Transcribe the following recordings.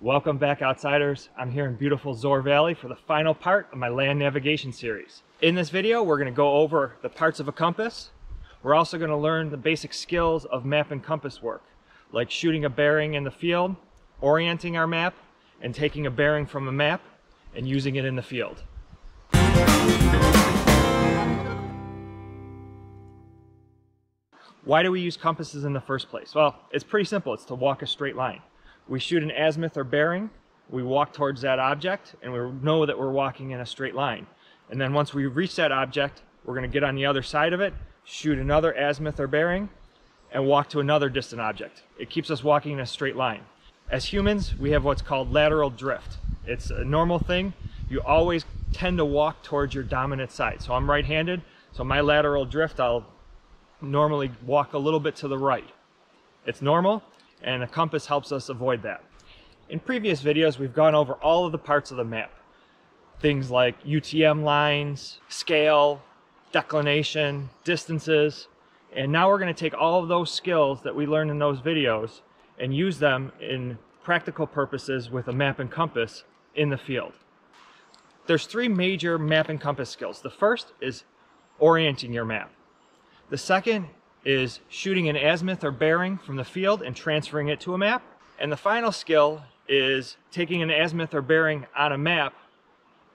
Welcome back outsiders. I'm here in beautiful Zoar Valley for the final part of my land navigation series. In this video we're going to go over the parts of a compass. We're also going to learn the basic skills of map and compass work, like shooting a bearing in the field, orienting our map, and taking a bearing from a map and using it in the field. Why do we use compasses in the first place? Well, it's pretty simple. It's to walk a straight line. We shoot an azimuth or bearing, we walk towards that object, and we know that we're walking in a straight line. And then once we reach that object, we're going to get on the other side of it, shoot another azimuth or bearing, and walk to another distant object. It keeps us walking in a straight line. As humans, we have what's called lateral drift. It's a normal thing. You always tend to walk towards your dominant side. So I'm right-handed, so my lateral drift, I'll normally walk a little bit to the right. It's normal, and a compass helps us avoid that. In previous videos, we've gone over all of the parts of the map. Things like UTM lines, scale, declination, distances, and now we're going to take all of those skills that we learned in those videos and use them in practical purposes with a map and compass in the field. There's three major map and compass skills. The first is orienting your map. The second is shooting an azimuth or bearing from the field and transferring it to a map. And the final skill is taking an azimuth or bearing on a map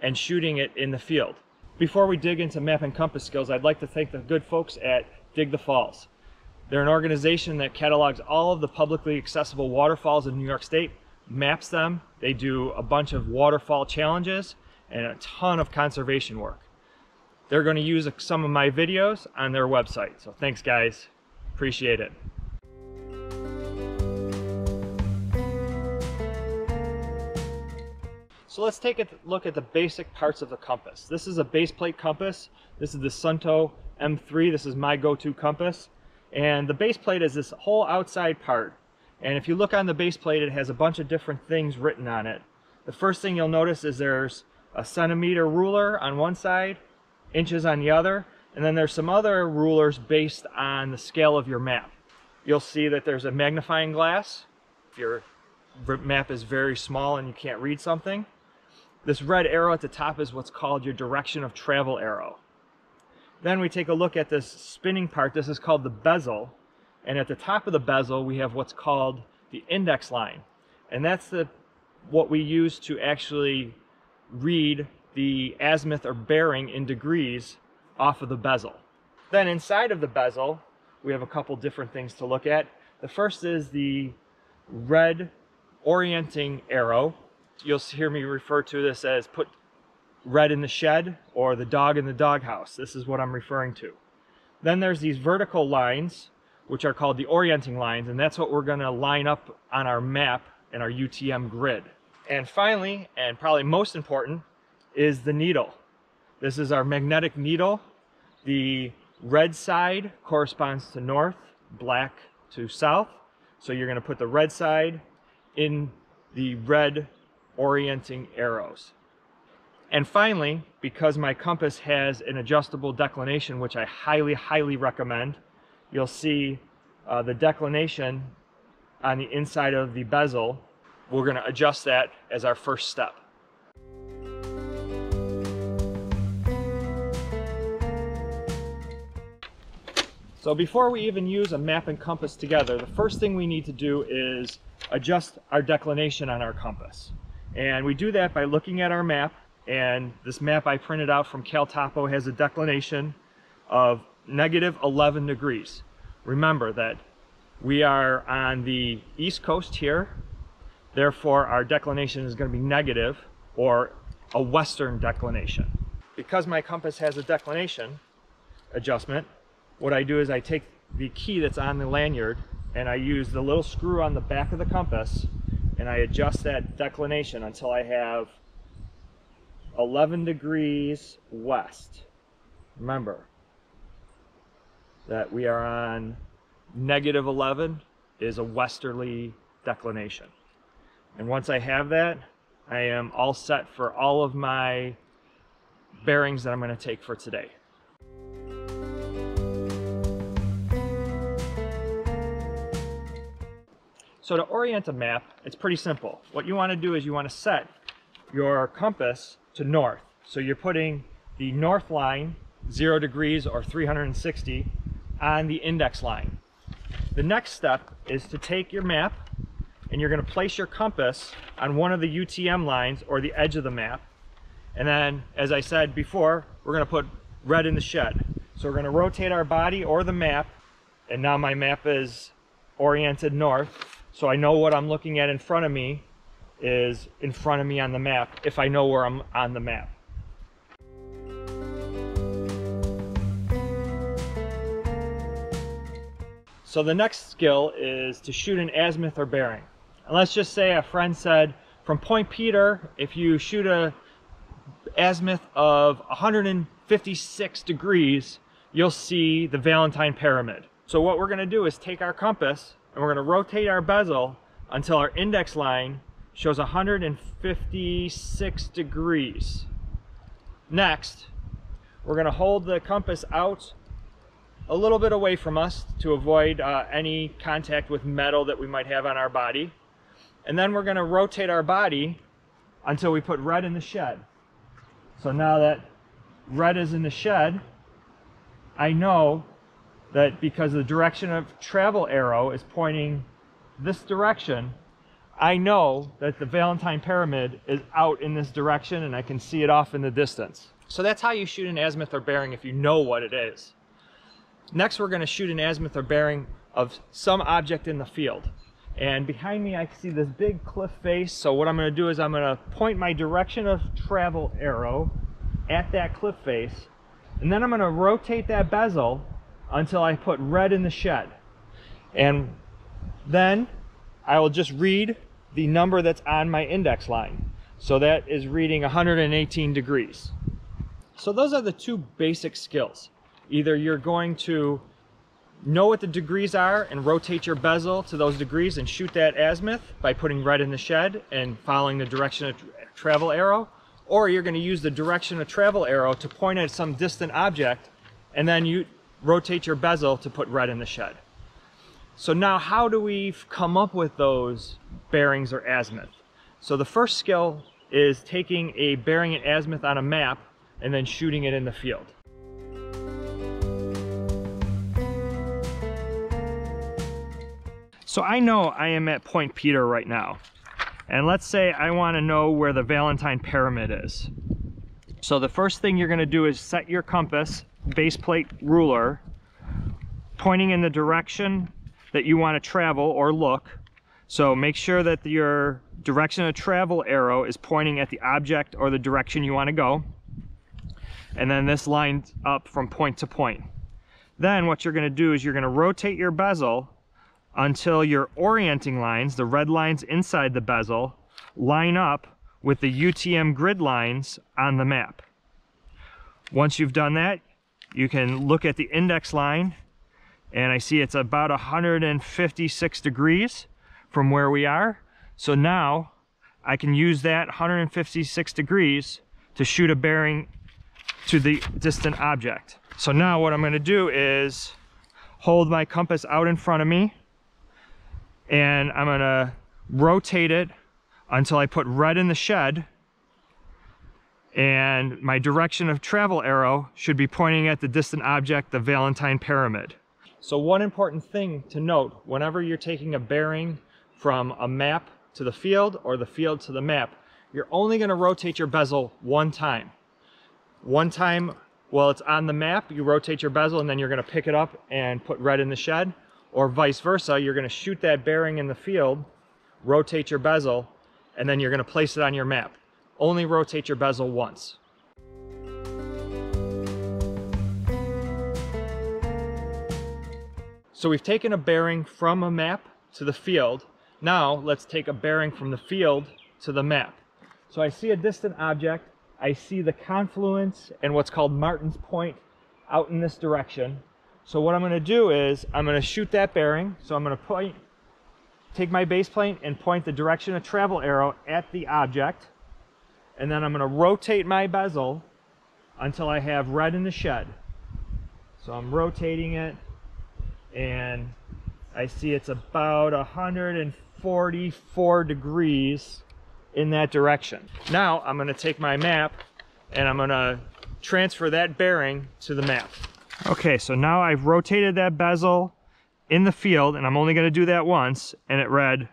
and shooting it in the field. Before we dig into map and compass skills, I'd like to thank the good folks at Dig the Falls. They're an organization that catalogs all of the publicly accessible waterfalls in New York State, maps them. They do a bunch of waterfall challenges and a ton of conservation work. They're going to use some of my videos on their website. So thanks guys. Appreciate it. So let's take a look at the basic parts of the compass. This is a base plate compass. This is the Suunto M3. This is my go-to compass. And the base plate is this whole outside part. And if you look on the base plate, it has a bunch of different things written on it. The first thing you'll notice is there's a centimeter ruler on one side, inches on the other, and then there's some other rulers based on the scale of your map. You'll see that there's a magnifying glass if your map is very small and you can't read something. This red arrow at the top is what's called your direction of travel arrow. Then we take a look at this spinning part. This is called the bezel. And at the top of the bezel, we have what's called the index line. And that's the what we use to actually read the azimuth or bearing in degrees off of the bezel. Then inside of the bezel, we have a couple different things to look at. The first is the red orienting arrow. You'll hear me refer to this as put red in the shed or the dog in the doghouse. This is what I'm referring to. Then there's these vertical lines, which are called the orienting lines, and that's what we're gonna line up on our map and our UTM grid. And finally, and probably most important, is the needle. This is our magnetic needle. The red side corresponds to north, black to south. So you're gonna put the red side in the red orienting arrows. And finally, because my compass has an adjustable declination, which I highly, highly recommend, you'll see uh, the declination on the inside of the bezel. We're gonna adjust that as our first step. So before we even use a map and compass together, the first thing we need to do is adjust our declination on our compass. And we do that by looking at our map, and this map I printed out from CalTopo has a declination of negative 11 degrees. Remember that we are on the east coast here, therefore our declination is going to be negative, or a western declination. Because my compass has a declination adjustment, what I do is I take the key that's on the lanyard and I use the little screw on the back of the compass and I adjust that declination until I have 11 degrees west. Remember that we are on negative 11 is a westerly declination. And once I have that, I am all set for all of my bearings that I'm going to take for today. So to orient a map, it's pretty simple. What you want to do is you want to set your compass to north. So you're putting the north line, 0 degrees or 360, on the index line. The next step is to take your map and you're going to place your compass on one of the UTM lines or the edge of the map. And then, as I said before, we're going to put red in the shed. So we're going to rotate our body or the map, and now my map is oriented north. So I know what I'm looking at in front of me is in front of me on the map if I know where I'm on the map. So the next skill is to shoot an azimuth or bearing. And let's just say a friend said, from Point Peter, if you shoot a azimuth of 156 degrees, you'll see the Valentine Pyramid. So what we're gonna do is take our compass and we're gonna rotate our bezel until our index line shows 156 degrees. Next, we're gonna hold the compass out a little bit away from us to avoid uh, any contact with metal that we might have on our body. And then we're gonna rotate our body until we put red in the shed. So now that red is in the shed, I know that because the direction of travel arrow is pointing this direction, I know that the Valentine Pyramid is out in this direction and I can see it off in the distance. So that's how you shoot an azimuth or bearing if you know what it is. Next, we're gonna shoot an azimuth or bearing of some object in the field. And behind me, I see this big cliff face. So what I'm gonna do is I'm gonna point my direction of travel arrow at that cliff face. And then I'm gonna rotate that bezel until I put red in the shed. And then I will just read the number that's on my index line. So that is reading 118 degrees. So those are the two basic skills. Either you're going to know what the degrees are and rotate your bezel to those degrees and shoot that azimuth by putting red in the shed and following the direction of travel arrow, or you're going to use the direction of travel arrow to point at some distant object and then you rotate your bezel to put red in the shed. So now how do we come up with those bearings or azimuth? So the first skill is taking a bearing and azimuth on a map and then shooting it in the field. So I know I am at Point Peter right now. And let's say I want to know where the Valentine Pyramid is. So the first thing you're going to do is set your compass, base plate ruler, pointing in the direction that you want to travel or look. So make sure that your direction of travel arrow is pointing at the object or the direction you want to go. And then this lines up from point to point. Then what you're going to do is you're going to rotate your bezel until your orienting lines, the red lines inside the bezel, line up with the UTM grid lines on the map. Once you've done that, you can look at the index line and I see it's about 156 degrees from where we are. So now I can use that 156 degrees to shoot a bearing to the distant object. So now what I'm gonna do is hold my compass out in front of me and I'm gonna rotate it until I put red in the shed and my direction of travel arrow should be pointing at the distant object, the Valentine Pyramid. So one important thing to note, whenever you're taking a bearing from a map to the field or the field to the map, you're only gonna rotate your bezel one time. One time while it's on the map, you rotate your bezel and then you're gonna pick it up and put red in the shed or vice versa, you're gonna shoot that bearing in the field, rotate your bezel, and then you're gonna place it on your map. Only rotate your bezel once. So we've taken a bearing from a map to the field. Now let's take a bearing from the field to the map. So I see a distant object. I see the confluence and what's called Martin's Point out in this direction. So what I'm going to do is I'm going to shoot that bearing. So I'm going to point, take my base plate and point the direction of travel arrow at the object. And then I'm going to rotate my bezel until I have red in the shed. So I'm rotating it and I see it's about 144 degrees in that direction. Now I'm gonna take my map and I'm gonna transfer that bearing to the map. Okay, so now I've rotated that bezel in the field and I'm only gonna do that once and it read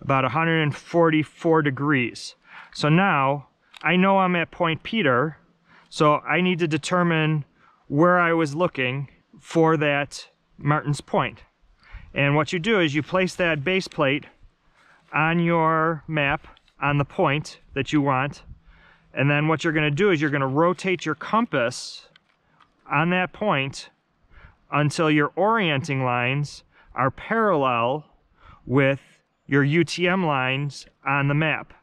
about 144 degrees. So now I know I'm at Point Peter, so I need to determine where I was looking for that Martin's Point. And what you do is you place that base plate on your map on the point that you want. And then what you're gonna do is you're gonna rotate your compass on that point until your orienting lines are parallel with your UTM lines on the map.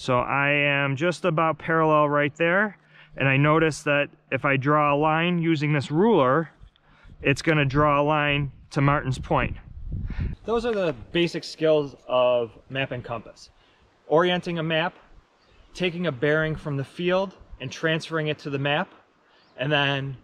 So I am just about parallel right there. And I notice that if I draw a line using this ruler, it's gonna draw a line to Martin's Point. Those are the basic skills of map and compass. Orienting a map, taking a bearing from the field and transferring it to the map, and then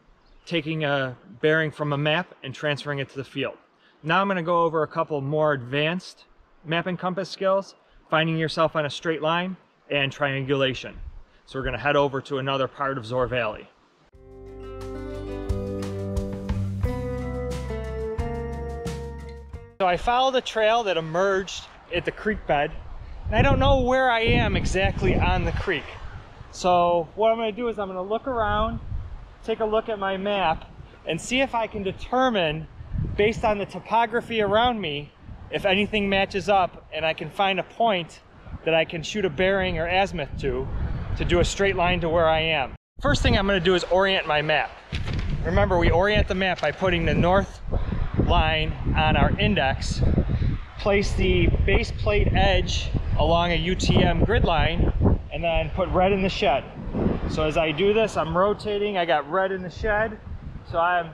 taking a bearing from a map and transferring it to the field. Now I'm going to go over a couple more advanced map and compass skills, finding yourself on a straight line, and triangulation. So we're going to head over to another part of Zoar Valley. So I followed a trail that emerged at the creek bed, and I don't know where I am exactly on the creek. So what I'm going to do is I'm going to look around, take a look at my map, and see if I can determine, based on the topography around me, if anything matches up and I can find a point that I can shoot a bearing or azimuth to, to do a straight line to where I am. First thing I'm going to do is orient my map. Remember, we orient the map by putting the north line on our index, place the base plate edge along a UTM grid line, and then put red in the shed. So as I do this, I'm rotating, I got red in the shed, so I'm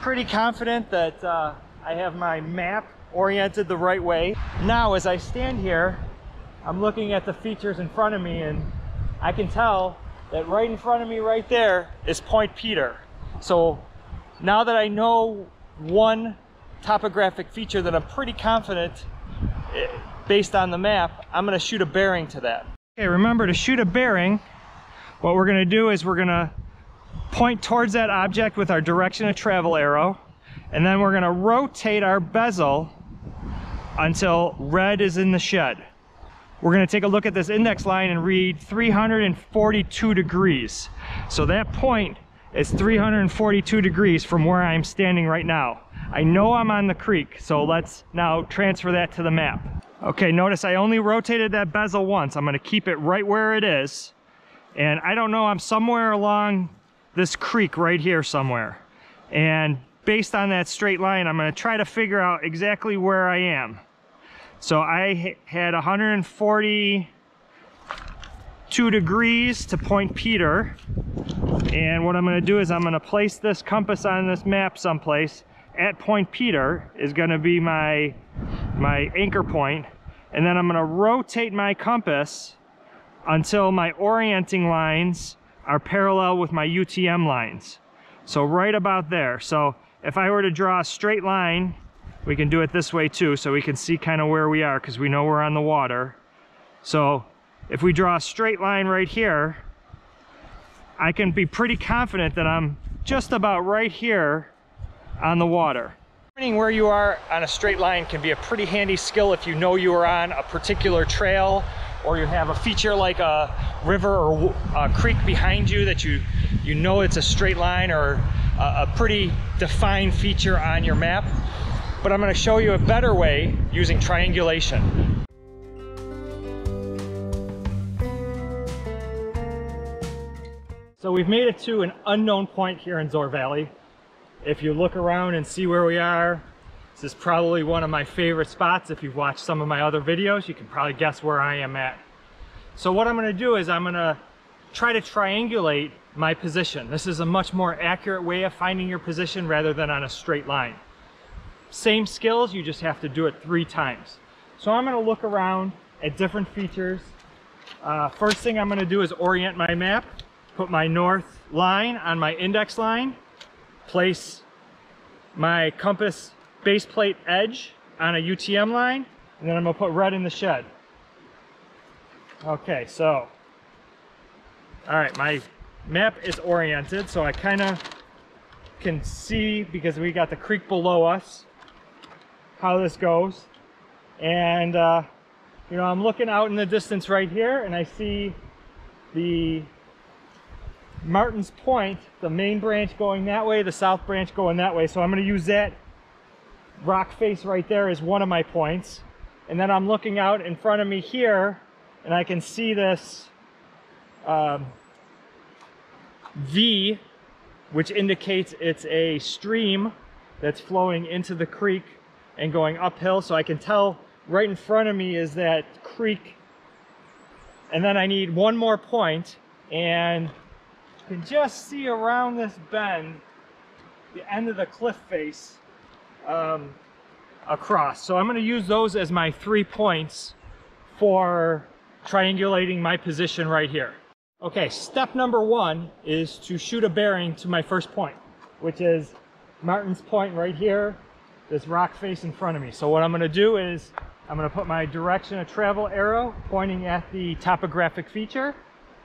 pretty confident that uh, I have my map oriented the right way. Now as I stand here, I'm looking at the features in front of me and I can tell that right in front of me right there is Point Peter. So now that I know one topographic feature that I'm pretty confident eh, based on the map, I'm gonna shoot a bearing to that. Okay, remember to shoot a bearing, what we're gonna do is we're gonna point towards that object with our direction of travel arrow, and then we're gonna rotate our bezel until red is in the shed. We're gonna take a look at this index line and read 342 degrees. So that point is 342 degrees from where I'm standing right now. I know I'm on the creek, so let's now transfer that to the map. Okay, notice I only rotated that bezel once. I'm gonna keep it right where it is. And I don't know, I'm somewhere along this creek right here somewhere. And based on that straight line, I'm gonna try to figure out exactly where I am. So I had 142 degrees to Point Peter. And what I'm gonna do is I'm gonna place this compass on this map someplace. At Point Peter is gonna be my, my anchor point. And then I'm gonna rotate my compass until my orienting lines are parallel with my UTM lines. So right about there. So if I were to draw a straight line, we can do it this way too, so we can see kind of where we are because we know we're on the water. So if we draw a straight line right here, I can be pretty confident that I'm just about right here on the water. Determining where you are on a straight line can be a pretty handy skill if you know you are on a particular trail or you have a feature like a river or a creek behind you that you you know it's a straight line or a, a pretty defined feature on your map. But I'm going to show you a better way using triangulation. So we've made it to an unknown point here in Zoar Valley. If you look around and see where we are, this is probably one of my favorite spots. If you've watched some of my other videos, you can probably guess where I am at. So what I'm gonna do is I'm gonna try to triangulate my position. This is a much more accurate way of finding your position rather than on a straight line. Same skills, you just have to do it three times. So I'm gonna look around at different features. Uh, first thing I'm gonna do is orient my map put my north line on my index line, place my compass base plate edge on a UTM line, and then I'm gonna put red in the shed. Okay, so, all right, my map is oriented, so I kind of can see, because we got the creek below us, how this goes. And, uh, you know, I'm looking out in the distance right here, and I see the Martin's Point, the main branch going that way, the south branch going that way. So I'm going to use that rock face right there as one of my points. And then I'm looking out in front of me here, and I can see this um, V, which indicates it's a stream that's flowing into the creek and going uphill. So I can tell right in front of me is that creek. And then I need one more point, and you can just see around this bend the end of the cliff face um, across. So I'm going to use those as my three points for triangulating my position right here. Okay, step number one is to shoot a bearing to my first point, which is Martin's Point right here, this rock face in front of me. So what I'm going to do is I'm going to put my direction of travel arrow pointing at the topographic feature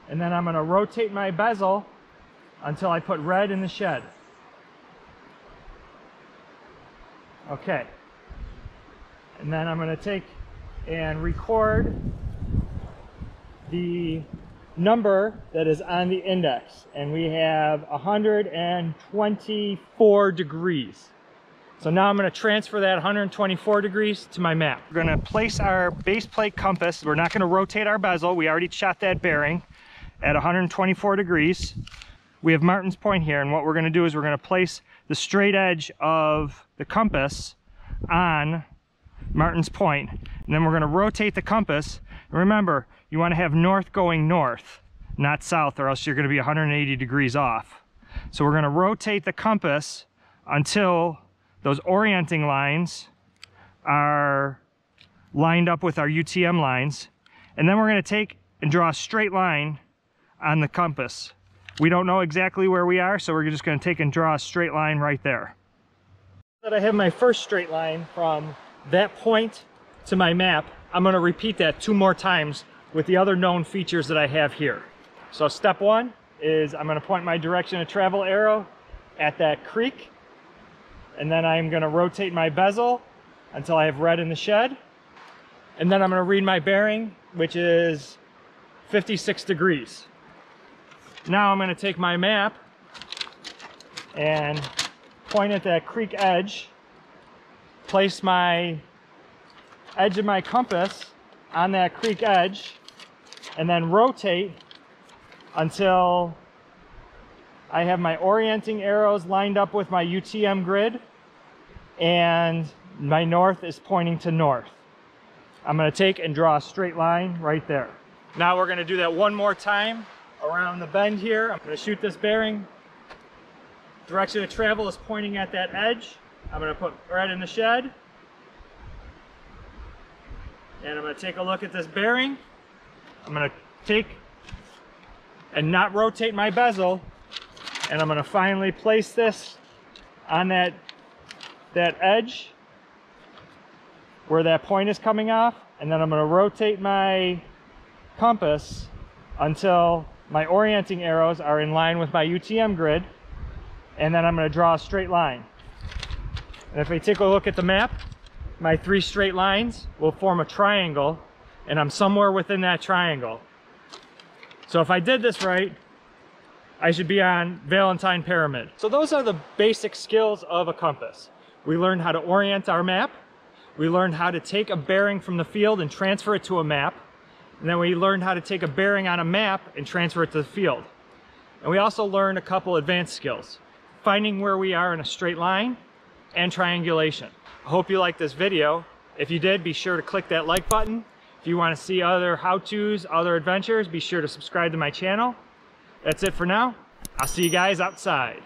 and then I'm going to rotate my bezel until I put red in the shed. Okay. And then I'm going to take and record the number that is on the index. And we have 124 degrees. So now I'm going to transfer that 124 degrees to my map. We're going to place our base plate compass. We're not going to rotate our bezel. We already shot that bearing at 124 degrees. We have Martin's Point here, and what we're going to do is we're going to place the straight edge of the compass on Martin's Point, and then we're going to rotate the compass. And remember, you want to have north going north, not south, or else you're going to be 180 degrees off. So we're going to rotate the compass until those orienting lines are lined up with our UTM lines. And then we're going to take and draw a straight line on the compass. We don't know exactly where we are, so we're just going to take and draw a straight line right there. That I have my first straight line from that point to my map, I'm going to repeat that two more times with the other known features that I have here. So step one is I'm going to point my direction of travel arrow at that creek, and then I'm going to rotate my bezel until I have red in the shed, and then I'm going to read my bearing, which is 56 degrees. Now I'm going to take my map and point at that creek edge, place my edge of my compass on that creek edge, and then rotate until I have my orienting arrows lined up with my UTM grid and my north is pointing to north. I'm going to take and draw a straight line right there. Now we're going to do that one more time around the bend here. I'm going to shoot this bearing. Direction of travel is pointing at that edge. I'm going to put red in the shed. And I'm going to take a look at this bearing. I'm going to take and not rotate my bezel. And I'm going to finally place this on that, that edge where that point is coming off. And then I'm going to rotate my compass until my orienting arrows are in line with my UTM grid, and then I'm going to draw a straight line. And if I take a look at the map, my three straight lines will form a triangle, and I'm somewhere within that triangle. So if I did this right, I should be on Valentine Pyramid. So those are the basic skills of a compass. We learned how to orient our map. We learned how to take a bearing from the field and transfer it to a map. And then we learned how to take a bearing on a map and transfer it to the field. And we also learned a couple advanced skills, finding where we are in a straight line and triangulation. I hope you liked this video. If you did, be sure to click that like button. If you want to see other how-tos, other adventures, be sure to subscribe to my channel. That's it for now. I'll see you guys outside.